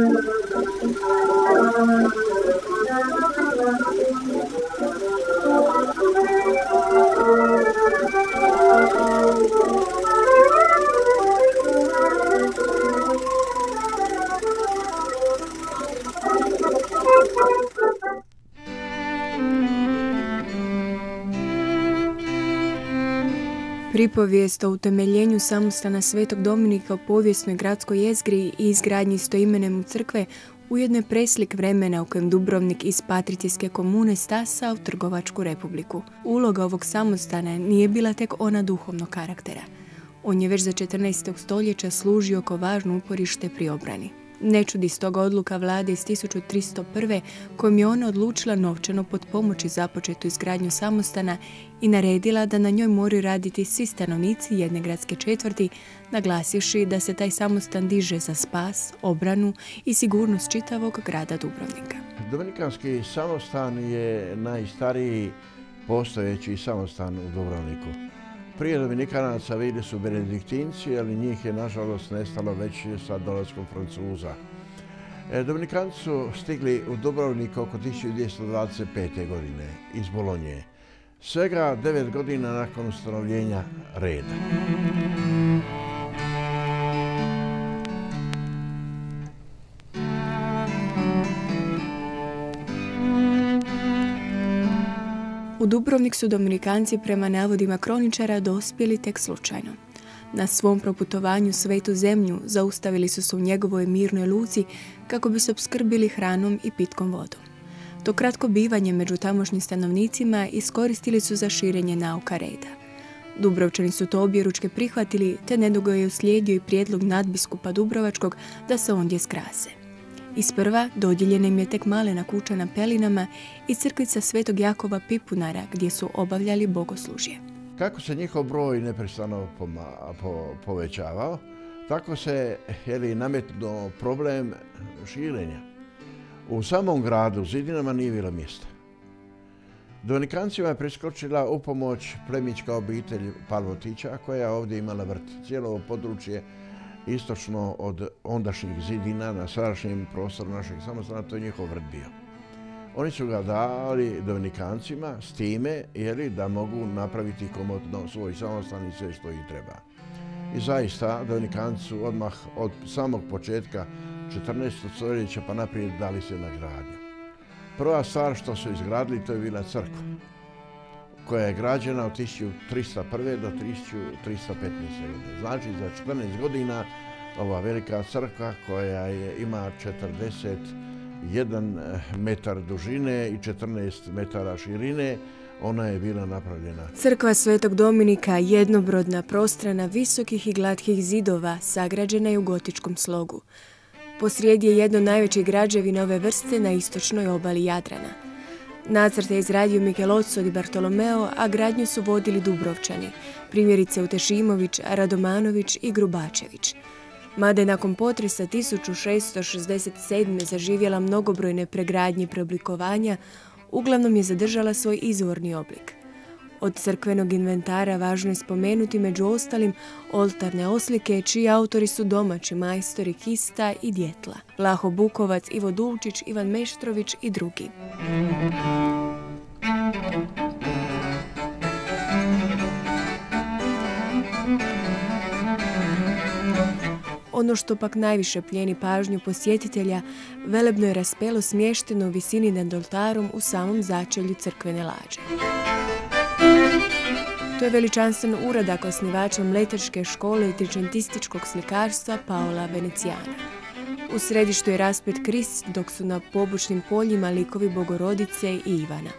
Thank you. Pripovijest o utemeljenju samostana Svetog Dominika u povijesnoj gradskoj jezgri i izgradnji stoimenem u crkve ujedno je preslik vremena u kojem Dubrovnik iz Patricijske komune stasa u Trgovačku republiku. Uloga ovog samostana nije bila tek ona duhovnog karaktera. On je već za 14. stoljeća služio kao važno uporište pri obrani. Ne čudi stoga odluka vlade iz 1301. kojom je ona odlučila novčano pod pomoći započetu izgradnju samostana i naredila da na njoj moraju raditi svi stanovnici jedne gradske četvrti, naglasivši da se taj samostan diže za spas, obranu i sigurnost čitavog grada Dubrovnika. Dominikanski samostan je najstariji postojeći samostan u Dubrovniku. Prije Dominikanaca bili su benediktinci, ali njih je nažalost nestalo već sa dolaskom Francuza. E, Dominikanci su stigli u Dubrovnik oko 1225. godine iz Bolonje. Svega devet godina nakon ustanovljenja reda. U Dubrovnik su Dominikanci prema navodima kroničara dospjeli tek slučajno. Na svom proputovanju svetu zemlju zaustavili su se u njegovoj mirnoj luci kako bi se obskrbili hranom i pitkom vodom. To kratko bivanje među tamošnjim stanovnicima iskoristili su za širenje nauka reda. Dubrovčani su to objeručke prihvatili, te nedugo je uslijedio i prijedlog nadbiskupa Dubrovačkog da se ondje skrase. Isprva dodijeljena im je tek malena kuća na Pelinama i crkvica Svetog Jakova Pipunara gdje su obavljali bogoslužje. Kako se njihov broj neprestano povećavao, tako se je nametno problem širenja. U samom gradu zidinama nije bilo mjesta. Dominikancima je preskočila u pomoć plemička obitelj Palvotića koja je ovdje imala vrt. Cijelo područje istočno od ondašnjih zidina na sadašnjem prostoru našeg samostana, to je njihov vrt bio. Oni su ga dali Dominikancima s time jeli, da mogu napraviti komodno svoj samostan i sve što ih treba. I zaista Dominikanci su odmah od samog početka 14. stoljeća pa naprijed dali se na gradnju. Prva stvar što su izgradili to je bila crkva koja je građena od 1301. do 1315. godine. Znači za 14 godina ova velika crkva koja je, ima 41 metar dužine i 14 metara širine, ona je bila napravljena. Crkva Svetog Dominika jednobrodna, prostrana, visokih i glatkih zidova, sagrađena je u gotičkom slogu. Posrijedi je jedno najveće građevine ove vrste na istočnoj obali Jadrana. Nacrt je izradio Michelozzo di Bartolomeo, a gradnju su vodili Dubrovčani, primjerice Utešimović, Radomanović i Grubačević. Mada je nakon potresa 1667. zaživjela mnogobrojne pregradnje i preoblikovanja, uglavnom je zadržala svoj izvorni oblik. Od crkvenog inventara važno je spomenuti među ostalim oltarne oslike čiji autori su domaći majstori Kista i Djetla, Laho Bukovac, Ivo Dulčić, Ivan Meštrović i drugi. Ono što pak najviše pljeni pažnju posjetitelja, velebno je raspelo smješteno u visini nad oltarom u samom začelju crkvene lađe. To je veličanstven uradak osnivača Mletarške škole i tričentističkog slikarstva Paola Venecijana. U središtu je raspet Krist, dok su na pobočnim poljima likovi Bogorodice i Ivana.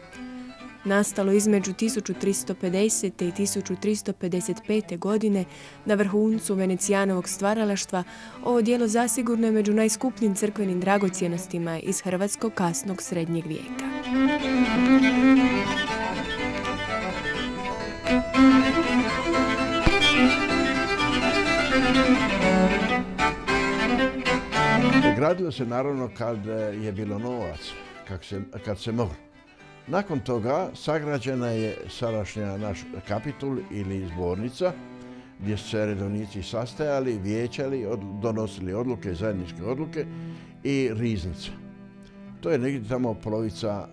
Nastalo između 1350. i 1355. godine na vrhuncu Venecijanovog stvaralaštva, ovo dijelo zasigurno je među najskupljim crkvenim dragocjenostima iz hrvatskog kasnog srednjeg vijeka. Gradilo se naravno kad je bilo novac, kad se moglo. Nakon toga sagrađena je sadašnja naš kapitul ili zbornica gdje su se redovnici sastajali, vijećali, donosili odluke, zajedničke odluke i riznica. To je negdje tamo polovica,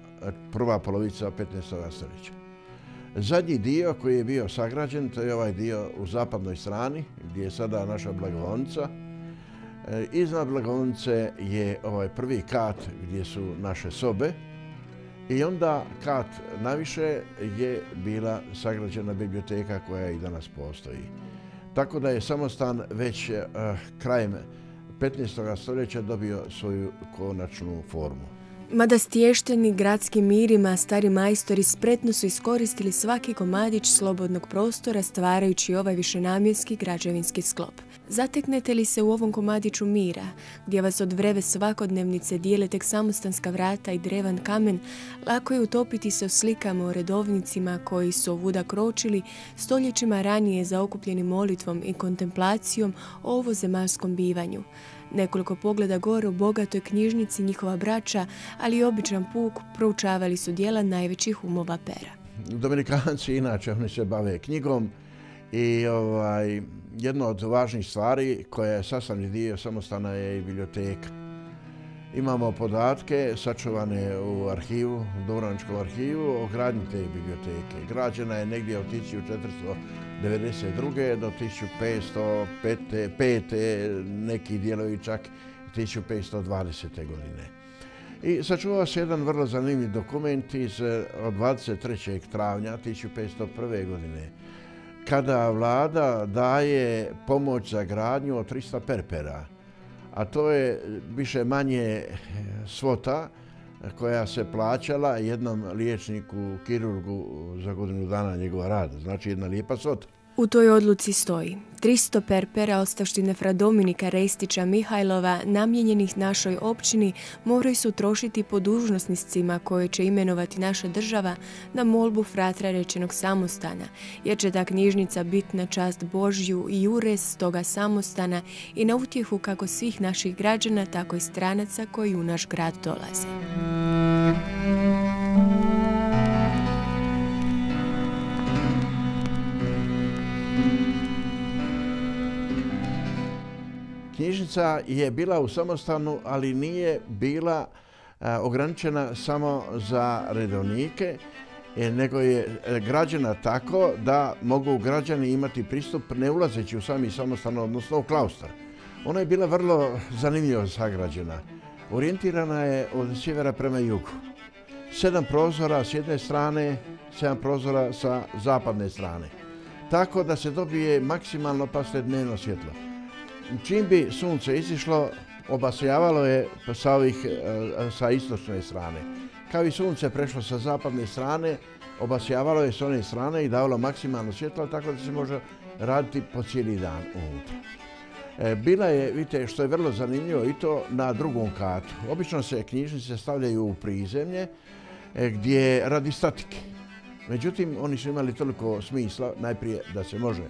prva polovica 15. stoljeća. Zadnji dio koji je bio sagrađen, to je ovaj dio u zapadnoj strani, gdje je sada naša blagovonica. E, iznad blagovnice je ovaj prvi kat gdje su naše sobe i onda kat naviše je bila sagrađena biblioteka koja i danas postoji. Tako da je samostan već eh, krajem 15. stoljeća dobio svoju konačnu formu. Mada stješteni gradskim mirima, stari majstori spretno su iskoristili svaki komadić slobodnog prostora stvarajući ovaj višenamjenski građevinski sklop. Zateknete li se u ovom komadiću mira, gdje vas od vreve svakodnevnice dijele tek samostanska vrata i drevan kamen, lako je utopiti se u slikama o redovnicima koji su ovuda kročili stoljećima ranije zaokupljeni molitvom i kontemplacijom o ovozemaljskom bivanju. Nekoliko pogleda gore u bogatoj knjižnici njihova braća, ali i običan puk proučavali su dijela najvećih umova pera. Dominikanci inače oni se bave knjigom i ovaj, jedna od važnih stvari koja je sastavni dio samostana je i biblioteka. Imamo podatke sačuvane u arhivu, u Dubrovničkom arhivu o gradnji te biblioteke. Građena je negdje od 1492. do 1505. neki dijelovi čak 1520. godine. I sačuvao se jedan vrlo zanimljiv dokument iz od 23. travnja 1501. godine kada vlada daje pomoć za gradnju od 300 perpera, a to je više manje svota koja se plaćala jednom liječniku, kirurgu za godinu dana njegova rada. Znači jedna lijepa svota. U toj odluci stoji 300 perpera ostavštine fra Dominika Restića Mihajlova namijenjenih našoj općini moraju su trošiti po dužnosnicima koje će imenovati naša država na molbu fratra rečenog samostana, jer će ta knjižnica biti na čast Božju i urez toga samostana i na utjehu kako svih naših građana, tako i stranaca koji u naš grad dolaze. Knjižnica je bila u samostanu, ali nije bila ograničena samo za redovnike, e, nego je e, građena tako da mogu građani imati pristup ne ulazeći u sami samostan, odnosno u klaustar. Ona je bila vrlo zanimljivo sagrađena. Orijentirana je od sjevera prema jugu. Sedam prozora s jedne strane, sedam prozora sa zapadne strane. Tako da se dobije maksimalno pasle dnevno svjetlo. Čim bi sunce izišlo, obasjavalo je sa, ovih, e, sa istočne strane. Kao i sunce prešlo sa zapadne strane, obasjavalo je s one strane i davalo maksimalno svjetlo, tako da se može raditi po cijeli dan unutra. E, bila je, vidite, što je vrlo zanimljivo i to na drugom katu. Obično se knjižnice stavljaju u prizemlje e, gdje radi statike. Međutim, oni su imali toliko smisla, najprije da se može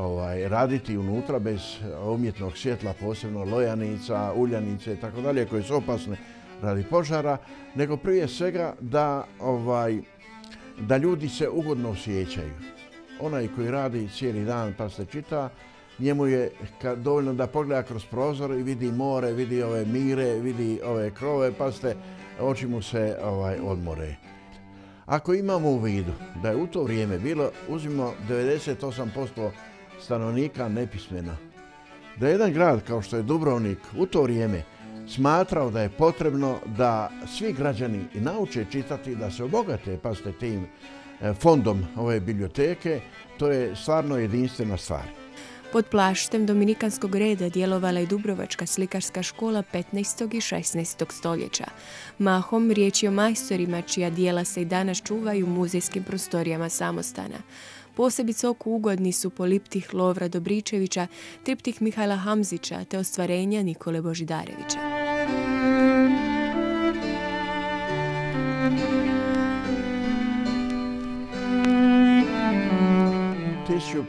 ovaj, raditi unutra bez umjetnog svjetla, posebno lojanica, uljanice i koje su opasne radi požara, nego prije svega da, ovaj, da ljudi se ugodno osjećaju. Onaj koji radi cijeli dan pa se čita, njemu je dovoljno da pogleda kroz prozor i vidi more, vidi ove mire, vidi ove krove, pa ste oči mu se ovaj, odmore. Ako imamo u vidu da je u to vrijeme bilo, uzmimo 98% stanovnika nepismena. Da je jedan grad kao što je Dubrovnik u to vrijeme smatrao da je potrebno da svi građani nauče čitati, da se obogate, pazite, tim e, fondom ove biblioteke, to je stvarno jedinstvena stvar. Pod plaštem Dominikanskog reda djelovala je Dubrovačka slikarska škola 15. i 16. stoljeća. Mahom riječ je o majstorima čija dijela se i danas čuvaju u muzejskim prostorijama samostana. Posebice oku ugodni su poliptih Lovra Dobričevića, triptih Mihajla Hamzića te ostvarenja Nikole Božidarevića.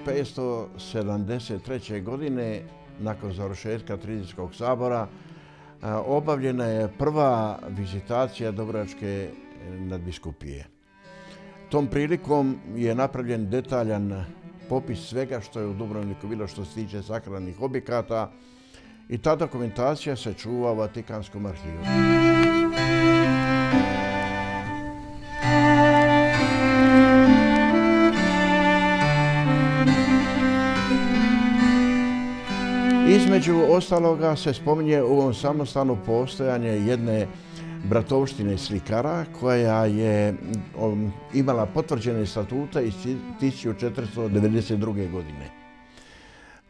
...1573. godine, nakon završetka Tridijskog sabora, obavljena je prva vizitacija Dobrovačke nadbiskupije. Tom prilikom je napravljen detaljan popis svega što je u Dubrovniku bilo što se tiče sakranih objekata I ta dokumentacija se čuva u Vatikanskom arhivu. Između ostaloga se spominje u ovom samostanu postojanje jedne bratovštine slikara koja je um, imala potvrđene statute iz 1492. godine.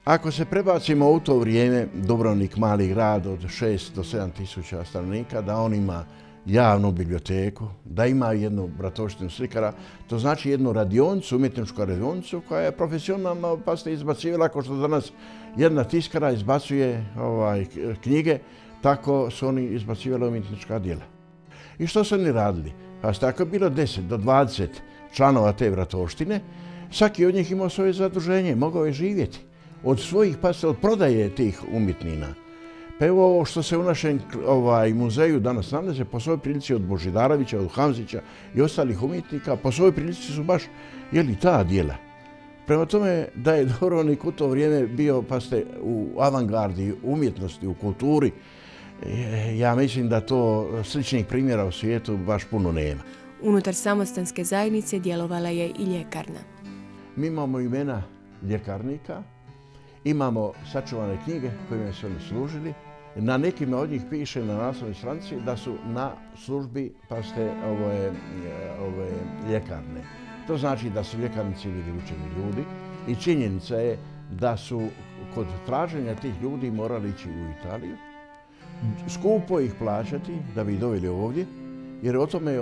Ako se prebacimo u to vrijeme, Dubrovnik mali grad od 6 do 7 tisuća stanovnika, da on ima javnu biblioteku, da ima jednu bratovštinu slikara, to znači jednu radioncu, umjetničku radionicu koja je profesionalno pa ste izbacivala, ako što danas jedna tiskara izbacuje ovaj, knjige, tako su oni izbacivali umjetnička djela. I što su oni radili? Pa tako je bilo 10 do 20 članova te bratovštine, svaki od njih imao svoje zaduženje, mogao je živjeti od svojih pa od prodaje tih umjetnina. Pa evo ovo što se u našem ovaj, muzeju danas nalaze, po svojoj prilici od Božidarovića, od Hamzića i ostalih umjetnika, po svojoj prilici su baš jeli, ta dijela. Prema tome da je Doronik u to vrijeme bio pa ste u avangardi umjetnosti, u kulturi, ja mislim da to sličnih primjera u svijetu baš puno nema. Unutar samostanske zajednice djelovala je i ljekarna. Mi imamo imena ljekarnika, imamo sačuvane knjige kojima su oni služili, na nekima od njih piše na naslovnoj stranici da su na službi, pa ste ove, ove ljekarne. To znači da su ljekarnici bili učeni ljudi i činjenica je da su kod traženja tih ljudi morali ići u Italiju, skupo ih plaćati da bi ih doveli ovdje, jer o tome je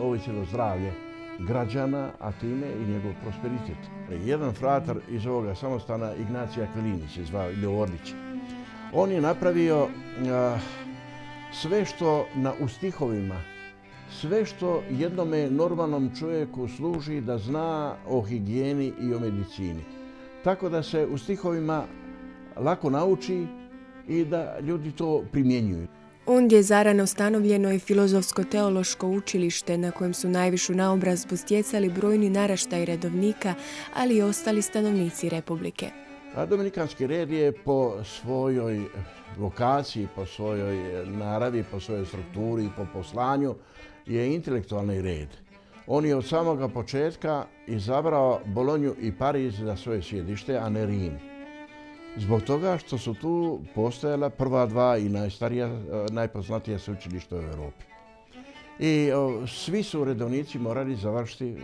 ovisilo zdravlje građana, a time i njegov prosperitet. Jedan fratar iz ovoga samostana, Ignacija Kvilini se zvao, ili Orlić, on je napravio sve što na, u stihovima, sve što jednome normalnom čovjeku služi da zna o higijeni i o medicini. Tako da se u stihovima lako nauči i da ljudi to primjenjuju. Ondje je zarano stanovljeno i filozofsko-teološko učilište na kojem su najvišu naobrazbu stjecali brojni naraštaj redovnika, ali i ostali stanovnici Republike. A Dominikanski red je po svojoj vokaciji, po svojoj naravi, po svojoj strukturi, po poslanju je intelektualni red. On je od samoga početka izabrao Bolonju i Pariz za svoje sjedište, a ne Rim. Zbog toga što su tu postojala prva dva i najstarija, najpoznatija sveučilišta u Europi. I svi su redovnici morali završiti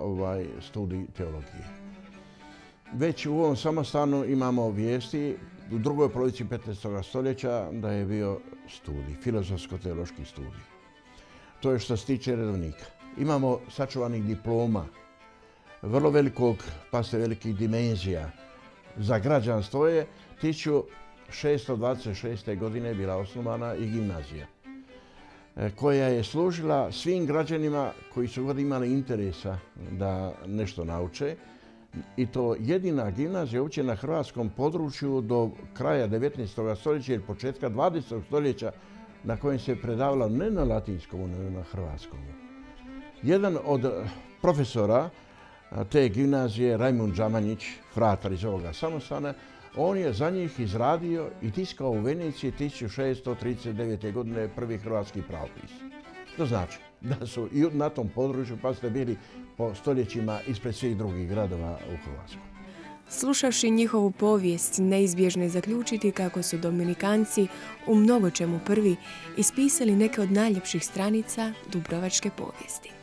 ovaj studij teologije. Već u ovom samostanu imamo vijesti u drugoj polovici 15. stoljeća da je bio studij, filozofsko-teološki studij. To je što se tiče redovnika. Imamo sačuvanih diploma, vrlo velikog, pa ste velikih dimenzija. Za građanstvo je 1626. godine bila osnovana i gimnazija e, koja je služila svim građanima koji su god imali interesa da nešto nauče i to jedina gimnazija uopće na hrvatskom području do kraja 19. stoljeća ili početka 20. stoljeća na kojem se predavalo ne na latinskom, nego na hrvatskom. Jedan od profesora te gimnazije, Rajmund Džamanjić, fratar iz ovoga samostana, on je za njih izradio i tiskao u Veneciji 1639. godine prvi hrvatski pravopis. To znači da su i na tom području pa ste bili po stoljećima ispred svih drugih gradova u Hrvatskoj. Slušavši njihovu povijest, neizbježno je zaključiti kako su Dominikanci u mnogo čemu prvi ispisali neke od najljepših stranica Dubrovačke povijesti.